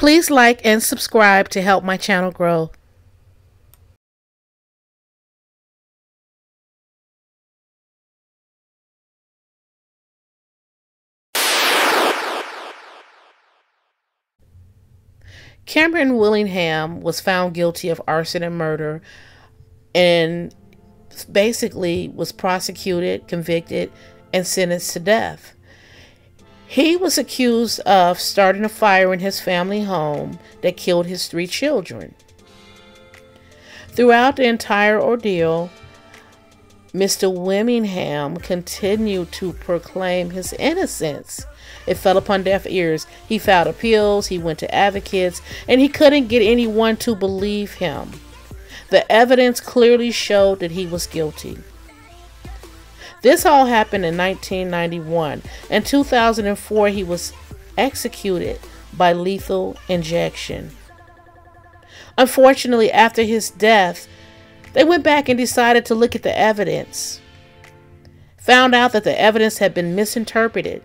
Please like and subscribe to help my channel grow. Cameron Willingham was found guilty of arson and murder and basically was prosecuted, convicted, and sentenced to death. He was accused of starting a fire in his family home that killed his three children. Throughout the entire ordeal, Mr. Willingham continued to proclaim his innocence. It fell upon deaf ears. He filed appeals, he went to advocates, and he couldn't get anyone to believe him. The evidence clearly showed that he was guilty. This all happened in 1991. In 2004, he was executed by lethal injection. Unfortunately, after his death, they went back and decided to look at the evidence. Found out that the evidence had been misinterpreted.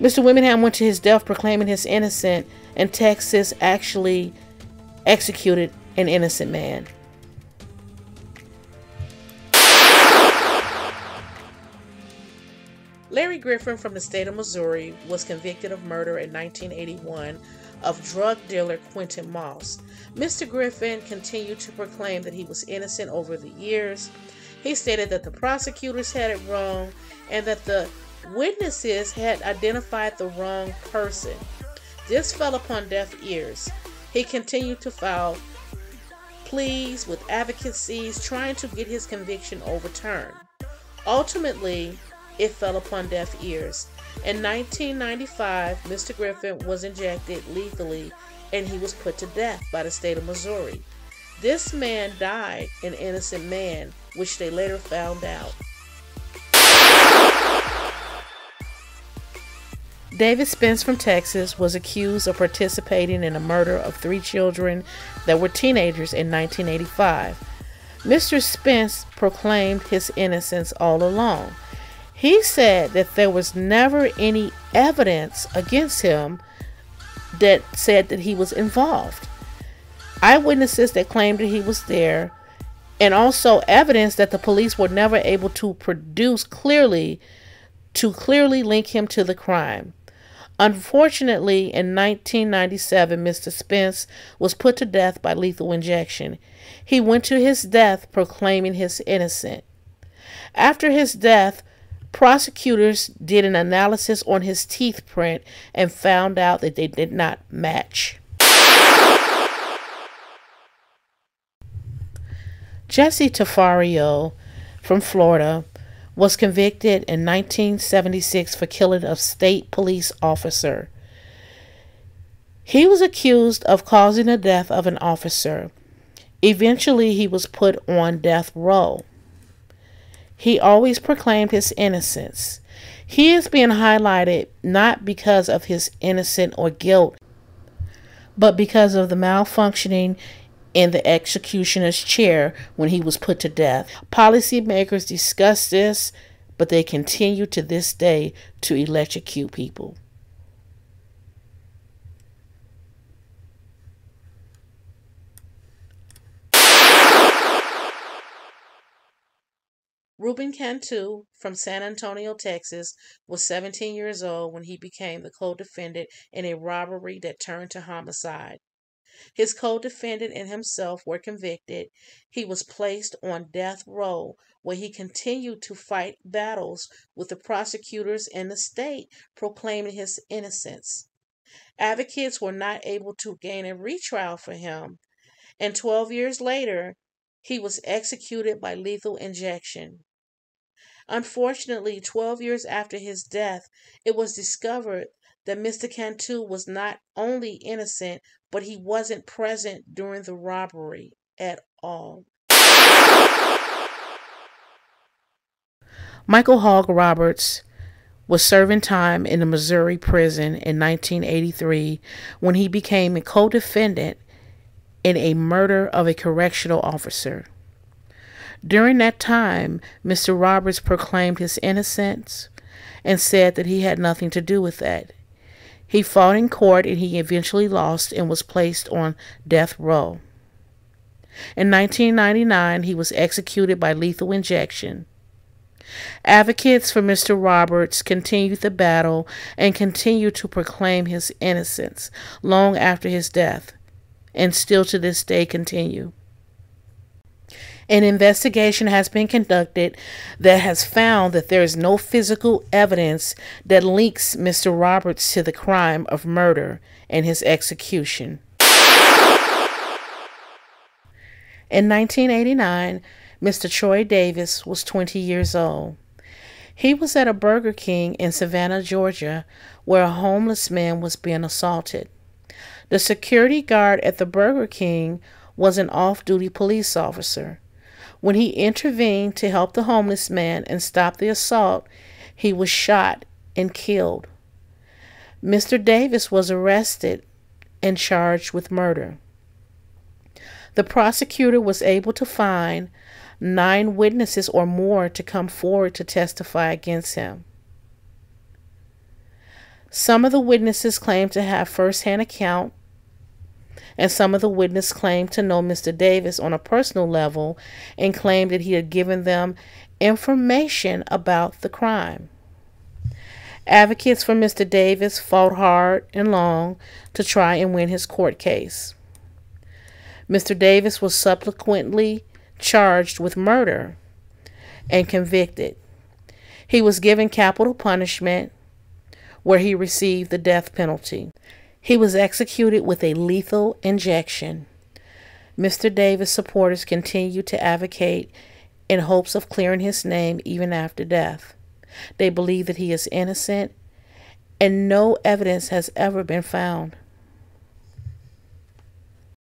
Mr. Willingham went to his death proclaiming his innocent, and Texas actually executed an innocent man. Larry Griffin from the state of Missouri was convicted of murder in 1981 of drug dealer Quentin Moss. Mr. Griffin continued to proclaim that he was innocent over the years. He stated that the prosecutors had it wrong and that the witnesses had identified the wrong person. This fell upon deaf ears. He continued to file pleas with advocacies trying to get his conviction overturned. Ultimately, it fell upon deaf ears. In 1995, Mr. Griffin was injected lethally and he was put to death by the state of Missouri. This man died an innocent man, which they later found out. David Spence from Texas was accused of participating in the murder of three children that were teenagers in 1985. Mr. Spence proclaimed his innocence all along. He said that there was never any evidence against him that said that he was involved. Eyewitnesses that claimed that he was there, and also evidence that the police were never able to produce clearly to clearly link him to the crime. Unfortunately, in 1997, Mr. Spence was put to death by lethal injection. He went to his death proclaiming his innocent. After his death, prosecutors did an analysis on his teeth print and found out that they did not match. Jesse Tafero from Florida was convicted in 1976 for killing a state police officer. He was accused of causing the death of an officer. Eventually, he was put on death row. He always proclaimed his innocence. He is being highlighted not because of his innocence or guilt, but because of the malfunctioning in the executioner's chair when he was put to death. Policymakers discuss this, but they continue to this day to electrocute people. Ruben Cantu from San Antonio, Texas, was 17 years old when he became the co defendant in a robbery that turned to homicide. His co defendant and himself were convicted. He was placed on death row, where he continued to fight battles with the prosecutors and the state, proclaiming his innocence. Advocates were not able to gain a retrial for him, and 12 years later, he was executed by lethal injection. Unfortunately, 12 years after his death, it was discovered that Mr. Cantu was not only innocent, but he wasn't present during the robbery at all. Michael Hog Roberts was serving time in a Missouri prison in 1983 when he became a co defendant in a murder of a correctional officer. During that time, Mr. Roberts proclaimed his innocence and said that he had nothing to do with that. He fought in court and he eventually lost and was placed on death row. In 1999, he was executed by lethal injection. Advocates for Mr. Roberts continued the battle and continued to proclaim his innocence long after his death, and still to this day continue. An investigation has been conducted that has found that there is no physical evidence that links Mr. Roberts to the crime of murder and his execution. In 1989, Mr. Troy Davis was 20 years old. He was at a Burger King in Savannah, Georgia, where a homeless man was being assaulted. The security guard at the Burger King was an off duty police officer. When he intervened to help the homeless man and stop the assault, he was shot and killed. Mr. Davis was arrested and charged with murder. The prosecutor was able to find nine witnesses or more to come forward to testify against him. Some of the witnesses claimed to have first-hand account and some of the witnesses claimed to know Mr. Davis on a personal level and claimed that he had given them information about the crime. Advocates for Mr. Davis fought hard and long to try and win his court case. Mr. Davis was subsequently charged with murder and convicted. He was given capital punishment where he received the death penalty. He was executed with a lethal injection. Mr. Davis supporters continue to advocate in hopes of clearing his name even after death. They believe that he is innocent and no evidence has ever been found.